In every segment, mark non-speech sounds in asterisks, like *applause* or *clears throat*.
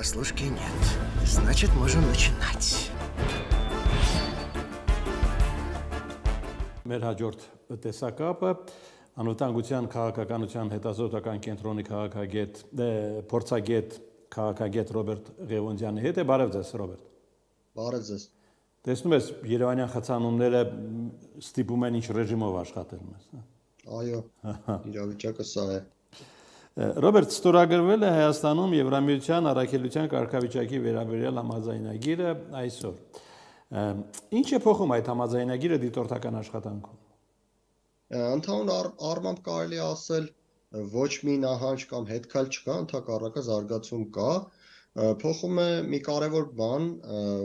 прослушки нет. Значит, можем начинать. Մեր հաջորդ տեսակապը անվտանգության քաղաքականության հետազոտական կենտրոնի քաղաքագետ փորձագետ քաղաքագետ Ռոբերտ Ղևոնդյանի հետ է բարև ձեզ Ռոբերտ Բարև ձեզ Տեսնում ես Երևանյան խցանումները ստիպում են ինչ ռեժիմով աշխատել մեզ հա Այո իրավիճակը սա է Ռոբերտ ստորագրվել է Հայաստանում Եվրամիության առաքելության կարգավիճակի վերաբերյալ համաձայնագիրը այսօր։ Ինչ է փոխում այդ համաձայնագիրը դիտորդական աշխատանքում։ Ընդհանուր առմամբ կարելի ասել ոչ մի նահանջ կամ հետքալ չկա, ընդհակառակը զարգացում կա, փոխում է մի կարևոր բան,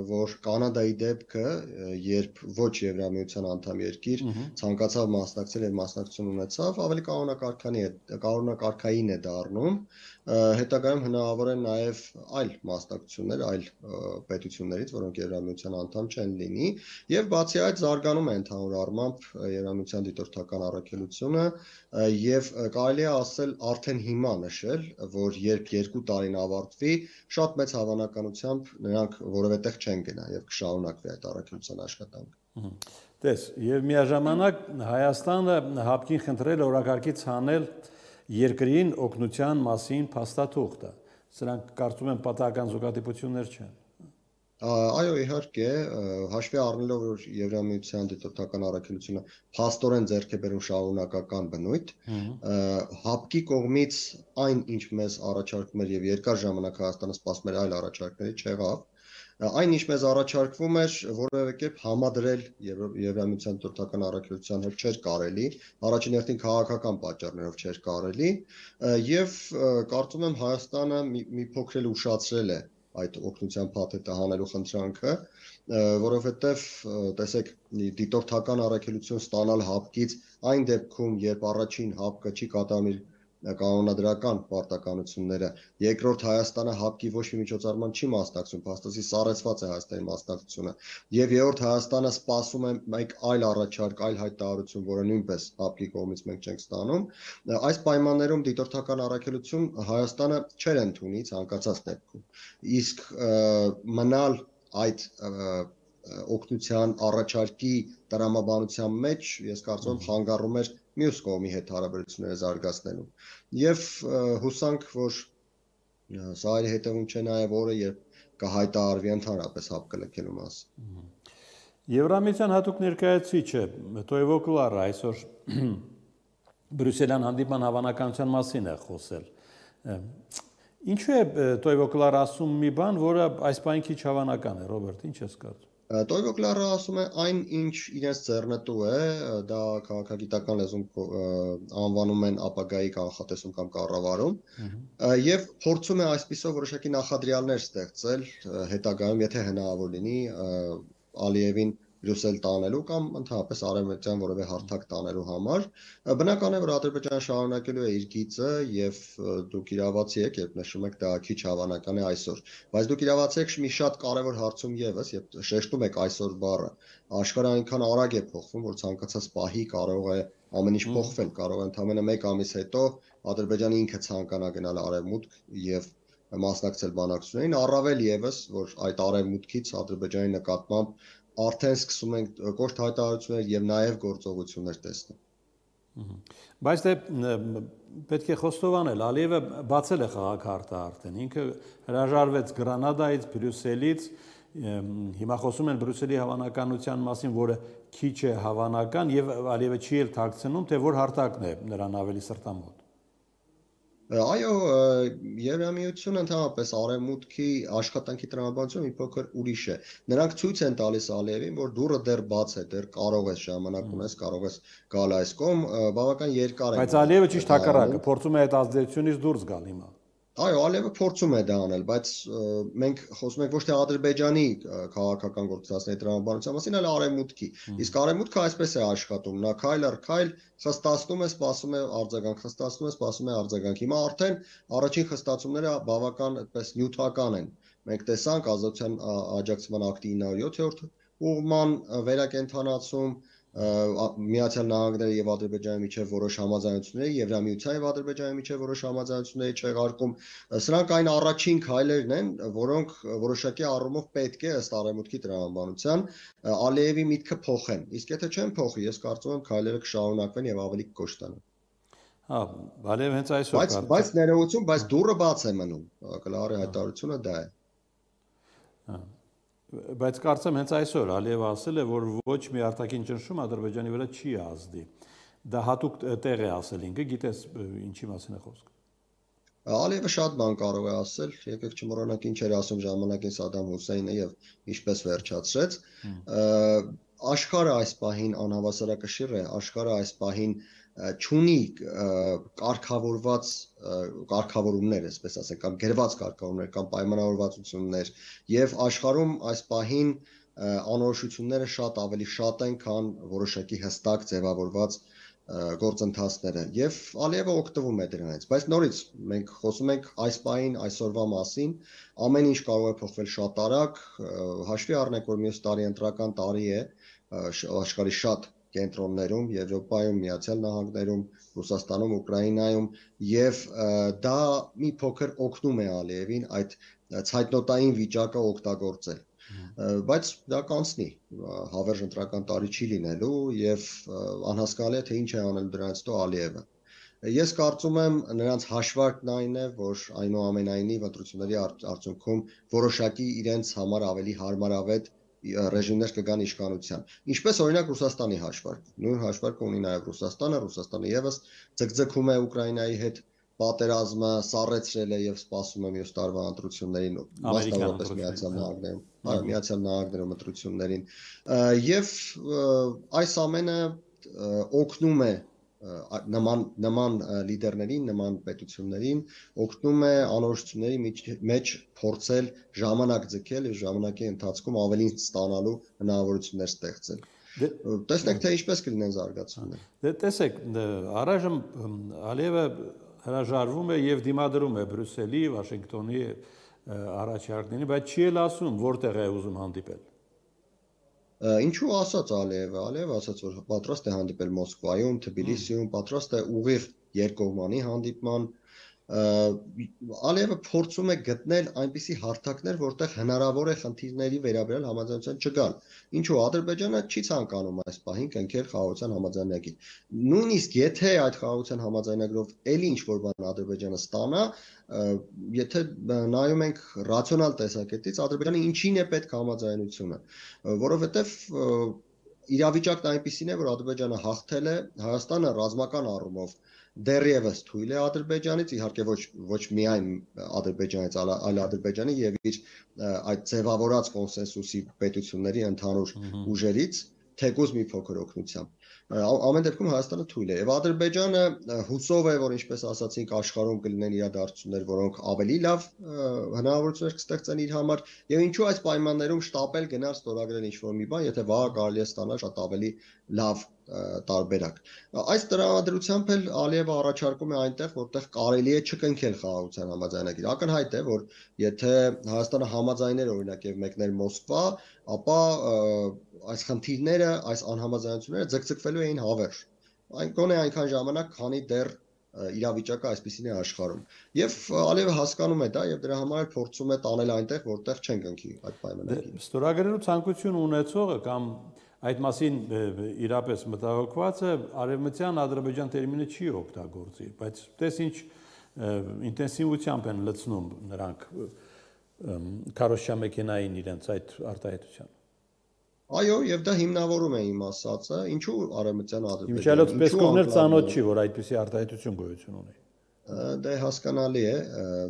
որ Կանադայի դեպքը, երբ ոչ Եվրամիության անդամ երկիր ցանկացավ մասնակցել եւ մասնակցություն ունեցավ, ավելի կանոնակարգանի է, կանոնակարգային է դառնում, հետագայում հնարավոր է նաև այլ մասնակցություններ, այլ պետություններից, որոնք Եվրամիության անդամ չեն լինի, եւ բացի այդ զարգանում է ընդհանուր առմամբ Եվրամիության դիտորդական առաքելությունը եւ կարելի է ասել արդեն հիմա նշել, որ երբ երկու տարին ավարտվի, շատ մեծ հավանականությամբ նրանք որևէ տեղ չեն գնա եւ կշարունակվի այդ առաքելության աշխատանքը։ Տես, եւ միաժամանակ Հայաստանը հապկին խնդրել օրակարգից հանել երկրին օգնության մասին փաստաթուղթը։ Սրանք կարծում եմ պատահական զուգադիպություններ չեն։ Այո, իհարկե, հաշվի առնելով որ Եվրամիության դիտորդական առաքելությունը փաստորեն ձեռք է բերում շարունակական բնույթ, հապկի կողմից այն ինչ մեզ առաջարկում էր եւ երկար ժամանակ Հայաստանը սպասում էր այլ առաջարկների չեղավ, այն ինչ մեզ առաջարկվում էր որևէ կերպ համադրել Եվրամիության տուրտական առաքելության հետ չէր կարելի, առաջին հերթին քաղաքական պատճառներով չէր կարելի, եւ կարծում եմ Հայաստանը մի, մի փոքր էլ ուշացրել է այդ օգնության փաթեթը հանելու խնդրանքը, որովհետև տեսեք դիտորդական առաքելություն ստանալ հապկից այն դեպքում, երբ առաջին հապկը չի կատարում իր կանոնադրական պարտականությունները։ Երկրորդ Հայաստանը հապկի ոչ մի միջոցառման չի մասնակցում, փաստացի սառեցված է Հայաստանի մասնակցությունը։ Եվ երրորդ Հայաստանը սպասում է մեկ այլ առաջարկ, այլ հայտարարություն, որը նույնպես հապկի կողմից մենք չենք ստանում։ Այս պայմաններում դիտորդական առաքելություն Հայաստանը չեր ընդունի ցանկացած դեպքում։ Իսկ մնալ այդ օգնության առաջարկի տրամաբանության մեջ ես կարծում եմ խանգարում էր մյուս կողմի հետ հարաբերությունները զարգացնելու։ Եվ հուսանք, որ սա այլ հետևում չէ նաև օրը, երբ կհայտարարվի ընդհանրապես հապկլկելու մասը։ Եվրամիության հատուկ ներկայացուցիչը Տոյվո Կլարը այսօր *clears throat* Բրյուսելյան հանդիպան հավանականության մասին է խոսել։ Ինչու է Տոյվո Կլարը ասում մի բան, որը այս պայն քիչ հավանական է, Ռոբերտ, ինչ ես կարծում։ Տոյվոկլարը ասում է այն ինչ իրենց ձեռնտու է, դա քաղաքագիտական լեզուն անվանում են ապագայի կանխատեսում կամ կառավարում, եւ փորձում է այսպիսով որոշակի նախադրյալներ ստեղծել հետագայում, եթե հնարավոր լինի Ալիևին Բրյուսել տանելու կամ ընդհանրապես արևմտյան որևէ հարթակ տանելու համար։ Բնական է, որ Ադրբեջանը շարունակելու է իր գիծը եւ դուք իրավացի եք, երբ նշում եք դա քիչ հավանական է այսօր։ Բայց դուք իրավացի եք մի շատ կարևոր հարցում եւս, երբ շեշտում եք այսօր բառը, աշխարհը այնքան արագ է փոխվում, որ ցանկացած պահի կարող է ամեն ինչ փոխվել, կարող է ընդամենը 1 ամիս հետո Ադրբեջանը ինքը ցանկանա գնալ արևմուտք եւ մասնակցել բանակցություններին, առավել եւս, որ այդ արևմուտքից Ադրբեջանի նկատմամբ արդեն սկսում ենք կոշտ հայտարարություններ եւ նաեւ գործողություններ տեսնել։ Բայց դե պետք է խոստովանել, Ալիևը բացել է խաղակարտը արդեն։ Ինքը հրաժարվեց Գրանադայից, Բրյուսելից, հիմա խոսում են Բրյուսելի հավանականության մասին, որը քիչ է հավանական եւ Ալիևը չի էլ թաքցնում, թե որ հարթակն է նրան ավելի սրտամոտ։ Այո, Եվրամիությունը ընդհանրապես արևմուտքի աշխատանքի տրամաբանությունը մի փոքր ուրիշ է։ Նրանք ցույց են տալիս Ալիևին, որ դուրը դեռ բաց է, դեռ կարող ես ժամանակ ունես, կարող ես գալ այս կողմ, բավական երկար է։ Բայց Ալիևը ճիշտ հակառակը, փորձում է այդ ազդեցությունից դուրս գալ հիմա։ Այո, Ալիևը փորձում է դա անել, բայց մենք խոսում ենք ոչ թե Ադրբեջանի քաղաքական գործընթացների տրամաբանության մասին, այլ արևմուտքի։ Իսկ արևմուտքը այսպես է աշխատում, նա քայլ առ քայլ խստացնում է, սպասում է արձագանք, խստացնում է, սպասում է արձագանք։ Հիմա արդեն առաջին խստացումները բավական այդպես նյութական են։ Մենք տեսանք ազատության աջակցման ակտի 907-րդ ուղման վերակենդանացում, Միացյալ Նահանգները եւ Ադրբեջանի միջև որոշ համաձայնությունների, Եվրամիության եւ Ադրբեջանի միջև որոշ համաձայնությունների չեղարկում։ Սրանք այն առաջին քայլերն են, որոնք որոշակի առումով պետք է ըստ արևմուտքի տրամաբանության Ալիևի միտքը փոխեն։ Իսկ եթե չեն փոխի, ես կարծում եմ քայլերը կշարունակվեն եւ ավելի կկոշտանան։ Հա, Ալիև հենց այսօր բայց բայց ներողություն, բայց դուրը բաց է մնում։ Կլարի հայտարարությունը դա է։ Հա բայց կարծեմ հենց այսօր Ալիևը ասել է, որ ոչ մի արտաքին ճնշում Ադրբեջանի վրա չի ազդի։ Դա հատուկ տեղ է ասել ինքը, գիտես ինչի մասին է խոսքը։ Ալիևը շատ բան կարող է ասել, եկեք չմոռանանք ինչ էր ասում ժամանակին Սադամ Հուսեյնը եւ ինչպես վերջացրեց։ Աշխարհը այս պահին անհավասարակշիռ է, աշխարհը այս պահին չունի կարգավորված կարգավորումներ, այսպես ասենք, կամ գրված կարգավորումներ կամ պայմանավորվածություններ եւ աշխարհում այս պահին անորոշությունները շատ ավելի շատ են, քան որոշակի հստակ ձևավորված գործընթացները եւ Ալիևը օգտվում է դրանից բայց նորից մենք խոսում ենք այս պահին այսօրվա մասին ամեն ինչ կարող է փոխվել շատ արագ հաշվի առնենք որ մյուս տարի ընտրական տարի է աշխարհի շատ կենտրոններում, Եվրոպայում, Միացյալ Նահանգներում, Ռուսաստանում, Ուկրաինայում եւ դա մի փոքր օգնում է Ալիևին այդ ցայտնոտային վիճակը օգտագործել բայց դա կանցնի հավերժ ընտրական տարի չի լինելու եւ անհասկանալի է թե ինչ է անել դրանից հետո Ալիևը Ես կարծում եմ նրանց հաշվարկն այն է, որ այնուամենայնիվ ընտրությունների արդյունքում որոշակի իրենց համար ավելի հարմարավետ ռեժիմներ կգան իշխանության։ Ինչպես օրինակ Ռուսաստանի հաշվարկ։ Նույն հաշվարկը ունի նաև Ռուսաստանը, Ռուսաստանը եւս ձգձգում է Ուկրաինայի հետ պատերազմը սառեցրել է եւ սպասում է մյուս տարվա ընտրություններին, մասնավորապես Միացյալ Նահանգներում, այո, Միացյալ Նահանգներում ընտրություններին։ Եվ այս ամենը օգնում է նման նման լիդերներին, նման պետություններին օգնում է անորոշությունների մեջ փորձել ժամանակ ձգել եւ ժամանակի ընթացքում ավելին ստանալու հնարավորություններ ստեղծել։ դե- Տեսնենք թե ինչպես կլինեն զարգացումները։ Դե տեսեք, առայժմ Ալիևը հրաժարվում է եւ դիմադրում է Բրյուսելի, Վաշինգտոնի առաջարկներին, բայց չի էլ ասում որտեղ է ուզում հանդիպել։ Ինչու ասաց Ալիևը, Ալիևը ասաց, որ պատրաստ է հանդիպել Մոսկվայում, Թբիլիսիում, պատրաստ է ուղիղ երկկողմանի հանդիպման, Ալիևը փորձում է գտնել այնպիսի հարթակներ, որտեղ հնարավոր է խնդիրների վերաբերյալ համաձայնության չգալ։ Ինչու Ադրբեջանը չի ցանկանում այս պահին կնքել խաղաղության համաձայնագիր։ Նույնիսկ եթե այդ խաղաղության համաձայնագրով ելի ինչ որ բան Ադրբեջանը ստանա, եթե նայում ենք ռացիոնալ տեսակետից, Ադրբեջանը ինչին է պետք համաձայնությունը, որովհետև իրավիճակն այնպեսին է, որ Ադրբեջանը հաղթել է, Հայաստանը ռազմական առումով դեռևս թույլ է Ադրբեջանից, իհարկե ոչ ոչ միայն Ադրբեջանից, այլ Ադրբեջանի եւ իր այդ ձևավորած կոնսենսուսի պետությունների ընդհանուր ուժերից թեկուզ մի փոքր օգնությամբ ամեն դեպքում Հայաստանը թույլ է եւ Ադրբեջանը հուսով է որ ինչպես ասացինք աշխարհում կլինեն իրադարձություններ որոնք ավելի լավ հնարավորություններ կստեղծեն իր համար եւ ինչու այս պայմաններում շտապել գնալ ստորագրել ինչ-որ մի բան եթե վաղ կարելի է ստանալ շատ ավելի լավ տարբերակ։ Այս տրամադրությամբ էլ Ալիևը առաջարկում է այնտեղ, որտեղ կարելի է չկնքել խաղաղության համաձայնագիր։ Ակնհայտ է, որ եթե Հայաստանը համաձայներ օրինակ եւ մեկներ Մոսկվա, ապա այս խնդիրները, այս անհամաձայնությունները ձգձգվելու էին հավերժ։ Այն գոնե այնքան ժամանակ, քանի դեռ իրավիճակը այսպեսին է աշխարհում։ Եւ Ալիևը հասկանում է դա եւ դրա համար փորձում է տանել այնտեղ, որտեղ չեն կնքի այդ պայմանագիրը։ Ստորագրելու ցանկություն ունեցողը կամ այդ մասին իրապես մտահոգվածը արևմտյան ադրբեջան տերմինը չի օգտագործի, բայց տես ինչ ինտենսիվությամբ են լցնում նրանք քարոշչա մեքենային իրենց այդ արտահայտության։ Այո, եւ դա հիմնավորում է իմ ասածը, ինչու արևմտյան Ադրբեջանը։ Միջալոց Պեսկովներ ցանոթ չի, որ այդպիսի արտահայտություն գոյություն ունի։ Դե հասկանալի է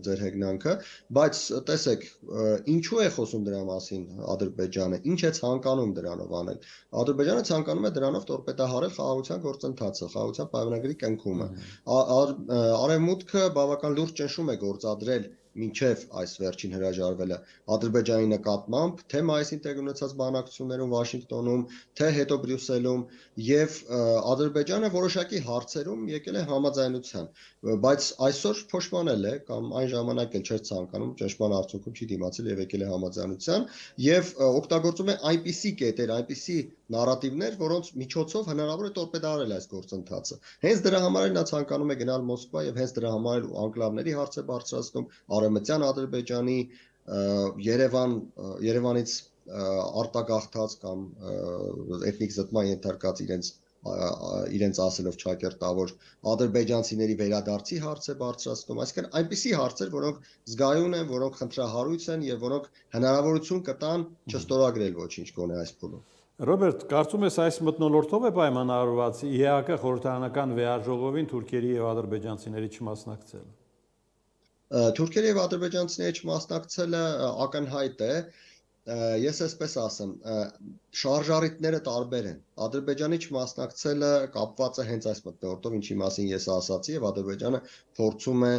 ձեր հեգնանքը, բայց տեսեք, ինչու է խոսում դրա մասին Ադրբեջանը, ինչ է ցանկանում դրանով անել։ Ադրբեջանը ցանկանում է դրանով տորպեդահարել խաղաղության գործընթացը, խաղաղության պայմանագրի կնքումը։ Արևմուտքը բավական լուրջ ճնշում է գործադրել մինչև այս վերջին հրաժարվելը Ադրբեջանի նկատմամբ թե մայիսին տեղ ունեցած բանակցություններում Վաշինգտոնում, թե հետո Բրյուսելում եւ Ադրբեջանը որոշակի հարցերում եկել է համաձայնության, բայց այսօր փոշմանել է կամ այն ժամանակ էլ չէր ցանկանում ճնշման արդյունքում չի դիմացել եւ եկել է համաձայնության եւ օգտագործում է այնպիսի կետեր, այնպիսի նարատիվներ, որոնց միջոցով հնարավոր է տորպեդարել այս գործընթացը։ Հենց դրա համար էլ նա ցանկանում է գնալ Մոսկվա եւ հենց դրա համար էլ անկլավների հարց է բարձրացնում Արևմտյան Ադրբեջանի Երևան Երևանից արտագաղթած կամ էթնիկ զտման ենթարկած իրենց իրենց ասելով ճակերտավոր ադրբեջանցիների վերադարձի հարց է բարձրացնում, այսինքն այնպիսի հարցեր, որոնք զգայուն են, որոնք խնդրահարույց են եւ որոնք հնարավորություն կտան չստորագրել ոչինչ գոնե այս փուլում։ Ռոբերտ, կարծում ես այս մտնոլորտով է պայմանավորված ԵԱԿ խորհրդարանական վեաժողովին թուրքերի եւ ադրբեջանցիների չմասնակցելը։ Թուրքերի եւ ադրբեջանցիների չմասնակցելը ակնհայտ է, ես այսպես ասեմ, շարժարիտները տարբեր են։ Ադրբեջանի չմասնակցելը կապված է հենց այս մտնորդով, ինչի մասին ես ասացի, եւ Ադրբեջանը փորձում է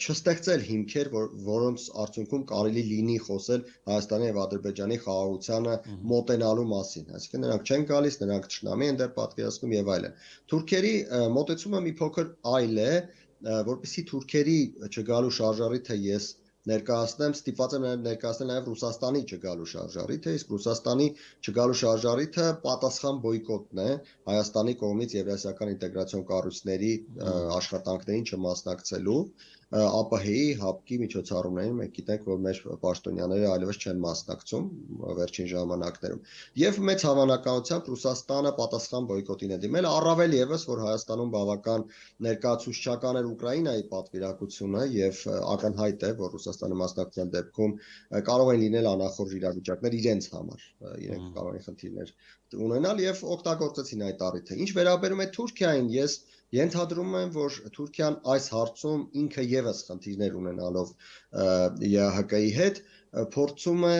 չստեղծել հիմքեր, որ, որոնց արդյունքում կարելի լինի խոսել Հայաստանի եւ Ադրբեջանի խաղաղությանը մոտենալու մասին։ Այսինքն նրանք չեն գալիս, նրանք ճշնամի են դեռ պատկերացնում եւ այլն։ Թուրքերի մոտեցումը մի փոքր այլ է, որպեսի թուրքերի չգալու շարժարիթը ես ներկայացնեմ, ստիպված եմ ներկայացնել նաև Ռուսաստանի չգալու շարժարիթը, իսկ Ռուսաստանի չգալու շարժարիթը պատասխան բոյկոտն է Հայաստանի կողմից Եվրասիական ինտեգրացիոն կառույցների աշխատանքներին չմասնակցելու ԱՊՀ-ի հապկի միջոցառումներին մենք գիտենք, որ մեր պաշտոնյաները այլևս չեն մասնակցում վերջին ժամանակներում։ Եվ մեծ հավանականությամբ Ռուսաստանը պատասխան բոյկոտին է դիմել, առավել եւս, որ Հայաստանում բավական ներկայացուցչական էր Ուկրաինայի պատվիրակությունը եւ ակնհայտ է, որ Ռուսաստանը մասնակցության դեպքում կարող են լինել անախորժ իրավիճակներ իրենց համար, իրենք կարող են խնդիրներ ունենալ եւ օգտագործեցին այդ առիթը։ Ինչ վերաբերում է Թուրքիային, ես Ենթադրում եմ, որ Թուրքիան այս հարցում ինքը եւս խնդիրներ ունենալով ԵՀԿ-ի հետ փորձում է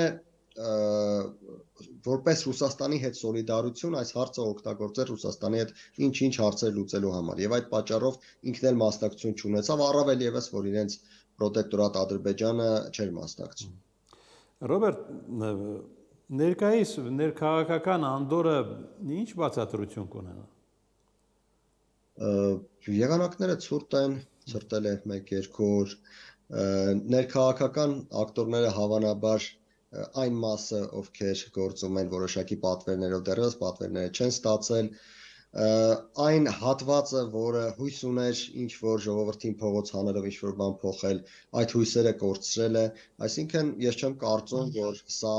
որպես Ռուսաստանի հետ սոլիդարություն այս հարցը օգտագործել Ռուսաստանի հետ ինչ-ինչ հարցեր լուծելու համար եւ այդ պատճառով ինքն էլ մասնակցություն չունեցավ առավել եւս որ իրենց պրոտեկտորատ Ադրբեջանը չէր մասնակցում Ռոբերտ ներկայիս ներքաղաքական անդորը ինչ բացատրություն կունենա եղանակները ցուրտ են, ցրտել է 1-2 օր։ Ներքաղաքական ակտորները հավանաբար այն մասը, ովքեր գործում են որոշակի պատվերներով դեռևս պատվերները չեն ստացել, այն հատվածը, որը հույս ուներ ինչ որ ժողովրդին փողոց հանելով ինչ որ բան փոխել, այդ հույսերը կորցրել է, այսինքն ես չեմ կարծում, որ սա,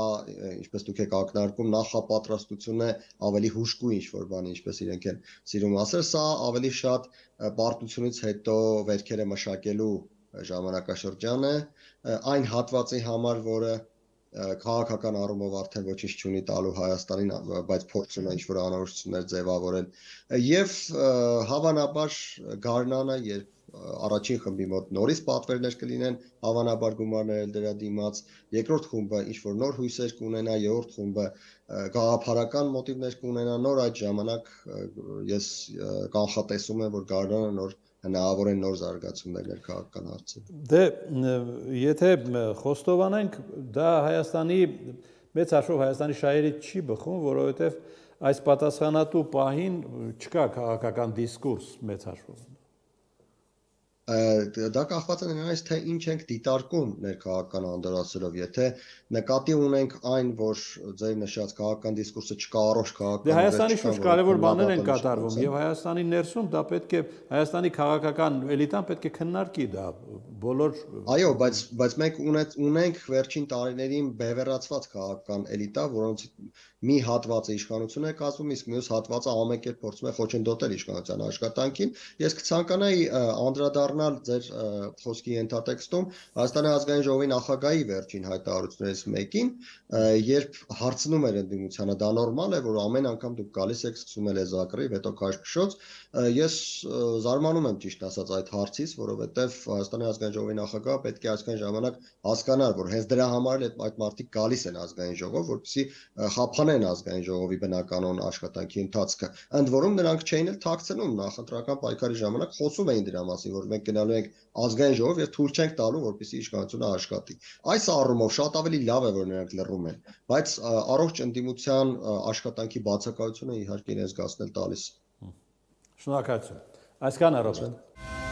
ինչպես դուք եք ակնարկում, նախապատրաստություն է ավելի հուշկու ինչ որ բանի, ինչպես իրենք են սիրում ասել, սա ավելի շատ պարտությունից հետո վերքերը մշակելու ժամանակաշրջան է, այն հատվածի համար, որը քաղաքական առումով արդեն ոչինչ չունի տալու Հայաստանին, բայց փորձում է ինչ-որ անորոշություններ ձևավորել։ Եվ հավանաբար Գառնանը, երբ առաջին խմբի մոտ նորից պատվերներ կլինեն, հավանաբար գումարներ էլ դրա դիմաց, երկրորդ խումբը ինչ որ նոր հույսեր կունենա, երրորդ խումբը գաղափարական մոտիվներ կունենա, նոր այդ ժամանակ ես կանխատեսում եմ, որ Գառնանը նոր հնարավոր են նոր զարգացումներ ներքաղաքական հարցում։ Դե եթե խոստովանենք, դա Հայաստանի մեծ հաշվով Հայաստանի շահերից չի բխում, որովհետև այս պատասխանատու պահին չկա քաղաքական դիսկուրս մեծ հաշվով դա կախված է նրանից թե ինչ ենք դիտարկում ներքաղաքական անդրադարձելով եթե նկատի ունենք այն որ ձեր նշած քաղաքական դիսկուրսը չկա առողջ քաղաքական Դե Հայաստանի շուրջ կարևոր բաներ են կատարվում եւ Հայաստանի ներսում դա պետք է Հայաստանի քաղաքական էլիտան պետք է քննարկի դա բոլոր Այո, բայց բայց մենք ունենք ունենք վերջին տարիներին բևեռացված քաղաքական էլիտա, որոնց մի հատվածը իշխանություն է կազմում, իսկ մյուս հատվածը ամեն կերպ փորձում է խոչընդոտել իշխանության աշխատանքին։ Ես կցանկանայի անդրադառնալ ձեր խոսքի ենթատեքստում Հայաստանի ազգային ժողովի նախագահի վերջին հայտարարություններից մեկին, երբ հարցնում էր ընդդիմությանը, դա նորմալ է, որ ամեն անգամ դուք գալիս եք սկսում եք լեզակրի վետո քաշքշոց, ես զարմանում եմ ճիշտ ասած այդ հարցից, որովհետև Հայաստանի ազգային ժողովի նախագահը պետք է այսքան ժամանակ հասկանար, որ հենց դրա համար էլ այդ մարդիկ գալիս են ազգային ժողով, որպեսզի խափանեն ազգային ժողովի բնականon աշխատանքի ընթացքը։ Ընդ որում նրանք չէին էլ թաքցնում նախընտրական պայքարի ժամանակ խոսում էին դրա մասին, որ մենք գնալու ենք ազգային ժողով եւ թույլ չենք տալու, որպեսզի իշխանությունը աշխատի։ Այս առումով շատ ավելի լավ է, որ նրանք լռում են, բայց առողջ ընդդիմության աշխատանքի բացակայությունը իհարկե իրենց գացնել տալիս։ Շնորհակալություն։ Այսքան առողջ։